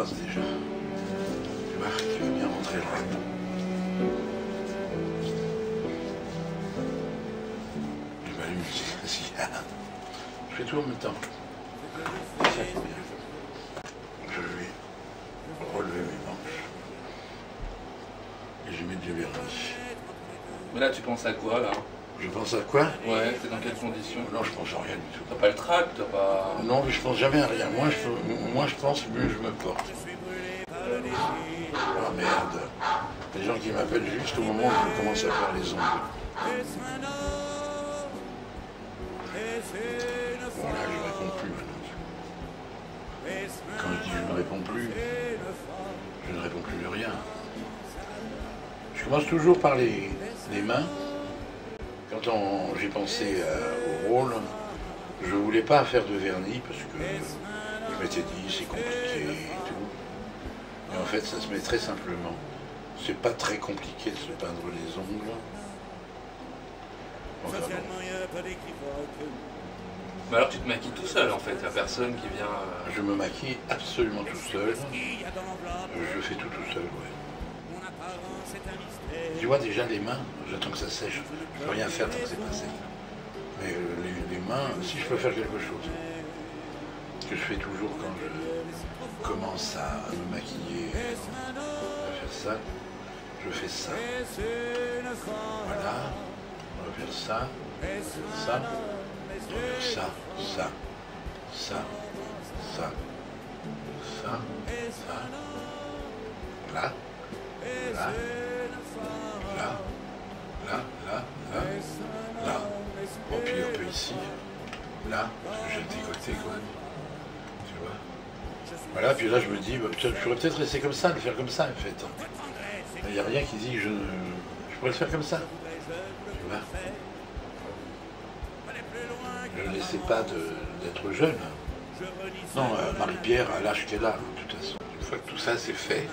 déjà. Tu vois, qui va bien rentrer là-dedans. Je m'allume ici. Je fais tout en même temps. Je vais relever mes manches. Et je mets du vernis. Mais là, tu penses à quoi, là Je pense à quoi Ouais, t'es dans quelles conditions Non, je pense à rien du tout. T'as pas le trac, t'as pas... Non, mais je pense jamais à rien. Moi, je, moi, je pense, mieux je me porte. Ah merde. Les gens qui m'appellent juste au moment où je commence à faire les ongles. Bon, là, je réponds plus maintenant. Quand je dis je ne réponds plus, je ne réponds plus de rien. Je commence toujours par les, les mains. Quand j'ai pensé euh, au rôle, je voulais pas faire de vernis parce que je m'étais dit c'est compliqué et tout. Mais en fait, ça se met très simplement. C'est pas très compliqué de se peindre les ongles. Enfin, bon. Mais alors tu te maquilles tout seul, en fait. Y'a personne qui vient... euh, Je me maquille absolument tout seul. Je fais tout tout seul, ouais. Tu vois déjà les mains, j'attends que ça sèche. Je peux rien faire tant que c'est pas sec. Mais euh, les, mains, si je peux faire quelque chose, que je fais toujours quand je commence à me maquiller, à faire ça, je fais ça. Voilà, on va faire ça, ça, on va faire ça, ça, ça, ça, ça, ça, là, là, là, là, là, là, là. Puis un peu ici, là, que j'ai le décolleté quand même. Tu vois Voilà, puis là je me dis, bah, je pourrais peut-être rester comme ça, le faire comme ça en fait. Il n'y a rien qui dit que je, je pourrais le faire comme ça. Tu vois ne laissais pas d'être jeune. Non, euh, Marie-Pierre, à l'âge qu'elle a, de toute façon. Une fois que tout ça c'est fait,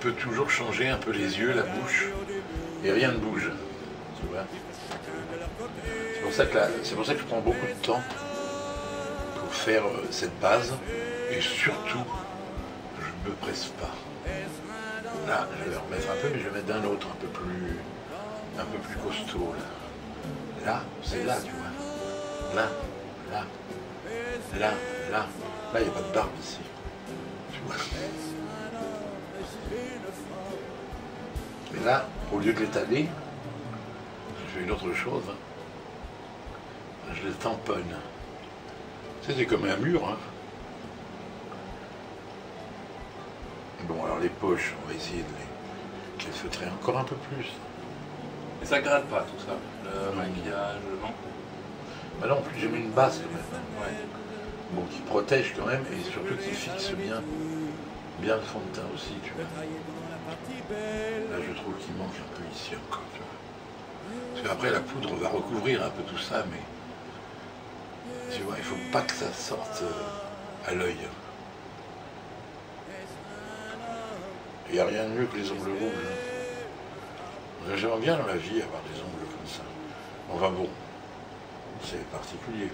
tu peux toujours changer un peu les yeux, la bouche, et rien ne bouge. C'est pour ça que pour ça que je prends beaucoup de temps pour faire euh, cette base, et surtout, je ne me presse pas. Là, je vais remettre un peu, mais je vais mettre d'un autre, un peu plus, un peu plus costaud. Là, là c'est là, tu vois. Là, là, là, là. Là, il n'y a pas de barbe ici. Tu vois. Mais là, au lieu de l'étaler, je fais une autre chose. hein. Je le tamponne. C'est comme un mur. hein. Bon, alors les poches, on va essayer de les, feutrer encore un peu plus. Et ça gratte pas, tout ça Le Non. maquillage, non? Bah là, en plus, j'ai mis une base quand même. Ouais. Bon, qui protège quand même et surtout qui fixe bien, bien le fond de teint aussi, tu vois. Là, je trouve qu'il manque un peu ici encore. Parce qu'après, la poudre va recouvrir un peu tout ça, mais tu vois, il faut pas que ça sorte euh, à l'œil. Il n'y a rien de mieux que les ongles rouges. hein. J'aimerais bien dans la vie avoir des ongles comme ça. Enfin bon, c'est particulier.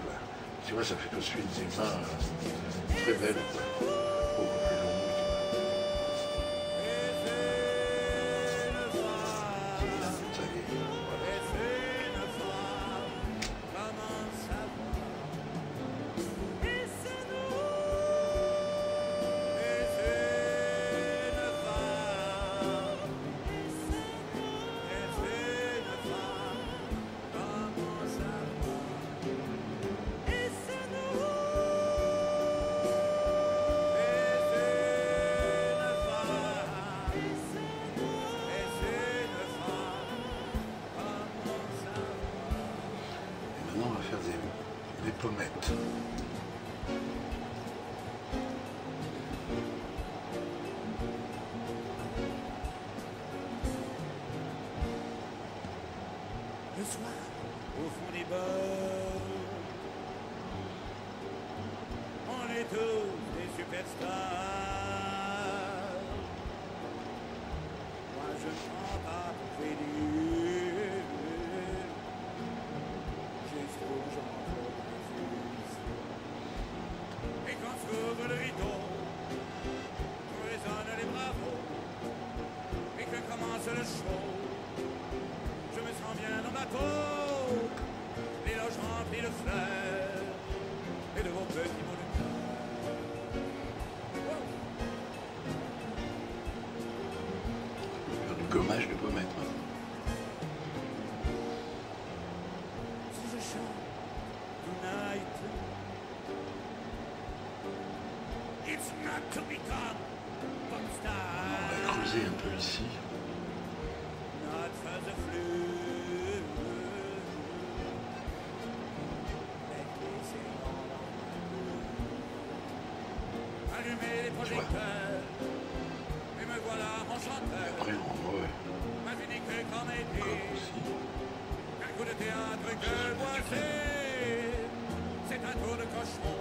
Tu vois, ça fait tout de suite des mains euh, très belles. au fond des bords. On est tous des superstars. Moi je ne prends pas pour Vénus, juste pour Jean-Claude Et quand s'ouvre le rideau, résonne les bravos, et que commence le show. Les loges remplies de fleurs et de vos petits mots de cœur. Faire du gommage de pommettes. Si je chante tonight, it's not to become pop On star. va creuser un peu ici. Allumez les projecteurs et me voilà en chanteur. Après, Ma unique comédie. Un coup de théâtre que voici, c'est un tour de cochon.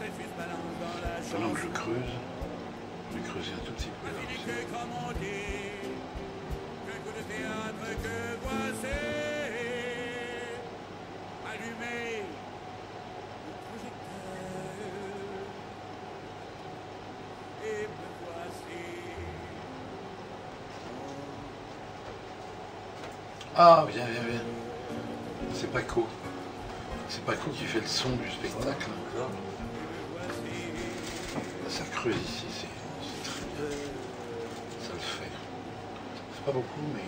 Les fils balancent dans la Maintenant que je creuse, je vais creuser un tout petit peu. Ma là unique aussi. comme on dit, un coup de théâtre que voici. Allumez le projecteur et me voici. Ah, viens, viens, viens. C'est Paco. C'est Paco qui fait le son du spectacle. Ça creuse ici, c'est très bien. Ça le fait. C'est pas beaucoup, mais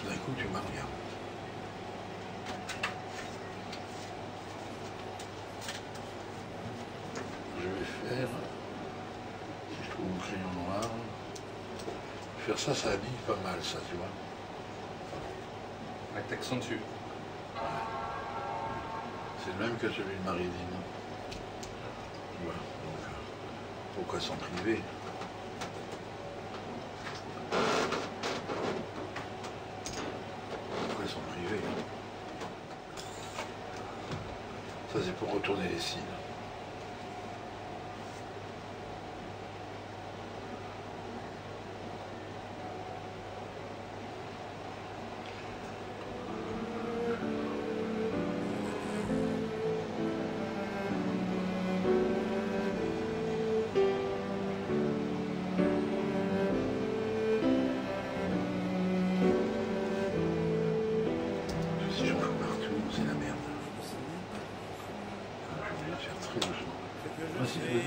tout d'un coup, tu marres bien. Je vais faire, si je trouve mon crayon noir, faire ça, ça habille pas mal, ça, tu vois. Avec l'accent dessus. C'est le même que celui de Marie-Dine. Voilà, donc, euh, pourquoi s'en priver? Pourquoi s'en priver? Ça, c'est pour retourner les cils.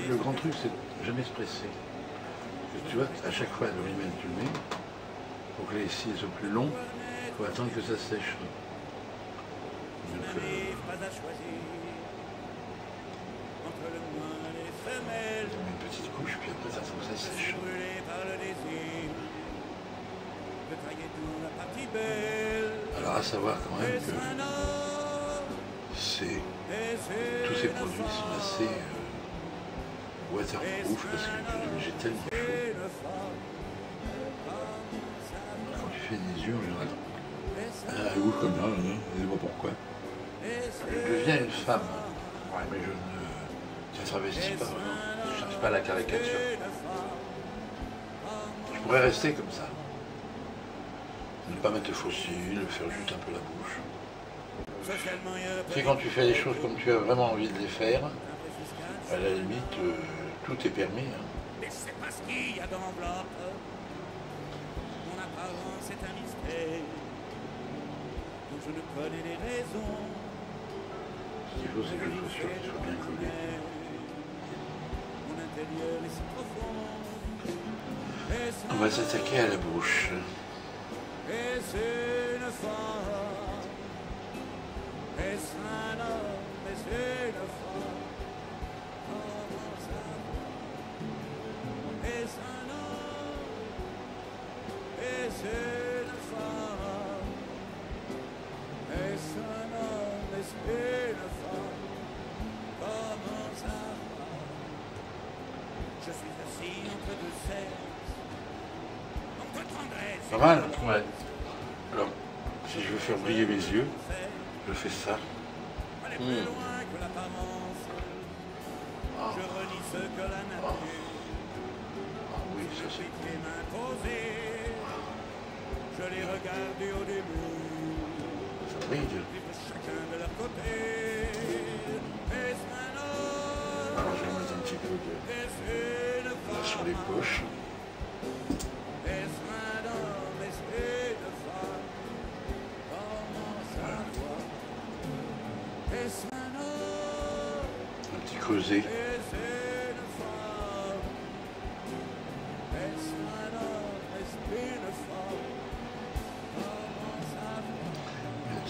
Le, grand truc, c'est de jamais se presser. Tu vois, à chaque fois, le rimel, tu le mets. Pour que les cils soient plus longs, il faut attendre que ça sèche. Donc, euh, une petite couche, puis après, ça ça sèche. Alors, à savoir quand même que tous ces produits sont assez euh, waterproof parce que j'ai tellement chaud. Quand tu fais des yeux, en général, un goût comme hein, je sais pas pourquoi. Je deviens une femme. Ouais, mais je ne ne travestis pas vraiment. Je cherche pas la caricature. Je pourrais rester comme ça. Ne pas mettre de faire juste un peu la bouche. sais, quand tu fais les choses comme tu as vraiment envie de les faire, à la limite, euh, tout est permis. hein. Mais c'est pas ce qu'il y a dans l'enveloppe. Mon apparence est un mystère dont je ne connais les raisons. Ce qu'il faut, c'est que je soit bien collé. Mon intérieur est si profond. On va s'attaquer à la bouche. Est-ce une femme? Est-ce un homme? Est-ce une femme? Est-ce une femme Est-ce un homme Est-ce une femme Comment savoir Je suis assis entre deux sexes Entre tendresse et Pas mal Ouais. Alors, si je veux faire briller mes yeux, je fais ça. Aller plus loin que l'apparence. Je relis ce que la nature Ah. Oui, ça c'est Je les regarde du haut des murs. brille. Vivre chacun de leur côté. Je vais mettre un petit peu de là sur les poches. Un homme, est-ce une femme Comment savoir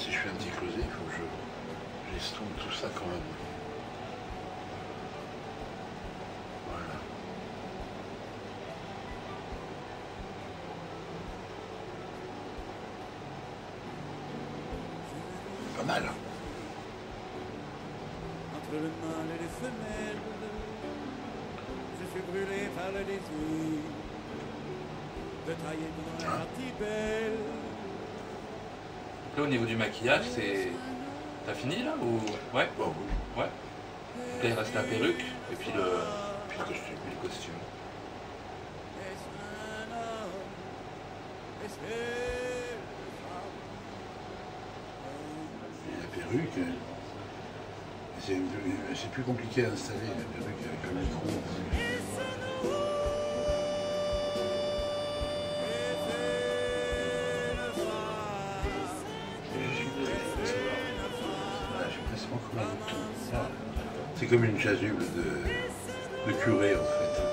si je fais un petit creuset, il faut que je j'estompe tout ça quand même. Voilà. Pas mal. Entre le mâle et les femelles, je suis brûlé par le désir de tailler dans la partie belle. Là, au niveau du maquillage, c'est. T'as fini là ou. Ouais? Bon, oui. Ouais. Là, il reste la perruque et puis le, Puis le costume. puis le costume. Et la perruque, c'est plus compliqué à installer la perruque avec le micro. C'est comme une chasuble de, de curé en fait.